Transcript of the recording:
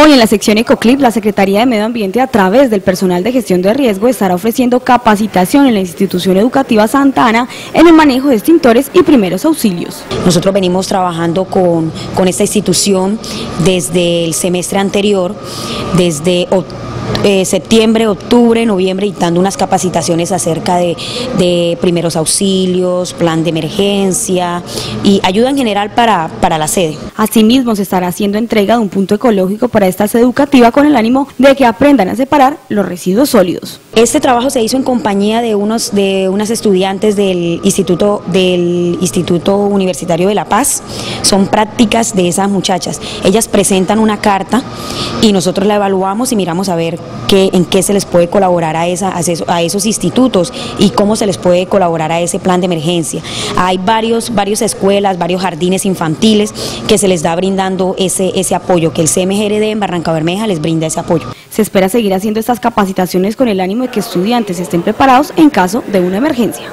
Hoy en la sección Ecoclip, la Secretaría de Medio Ambiente a través del personal de gestión de riesgo estará ofreciendo capacitación en la institución educativa Santana en el manejo de extintores y primeros auxilios. Nosotros venimos trabajando con, con esta institución desde el semestre anterior, desde eh, septiembre, octubre, noviembre y dando unas capacitaciones acerca de, de, primeros auxilios, plan de emergencia y ayuda en general para, para la sede. Asimismo se estará haciendo entrega de un punto ecológico para esta sede educativa con el ánimo de que aprendan a separar los residuos sólidos. Este trabajo se hizo en compañía de unos de unas estudiantes del Instituto del Instituto Universitario de La Paz. Son prácticas de esas muchachas. Ellas presentan una carta y nosotros la evaluamos y miramos a en qué se les puede colaborar a esos institutos y cómo se les puede colaborar a ese plan de emergencia. Hay varios, varias escuelas, varios jardines infantiles que se les da brindando ese, ese apoyo, que el CMGRD en Barranca Bermeja les brinda ese apoyo. Se espera seguir haciendo estas capacitaciones con el ánimo de que estudiantes estén preparados en caso de una emergencia.